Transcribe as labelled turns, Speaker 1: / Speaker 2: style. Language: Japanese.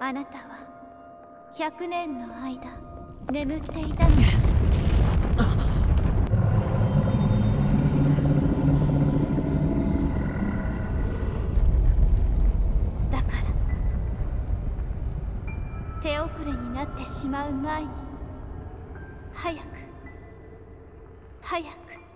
Speaker 1: あなたは100年の間眠っていたのです。だから手遅れになってしまう前に早く早く。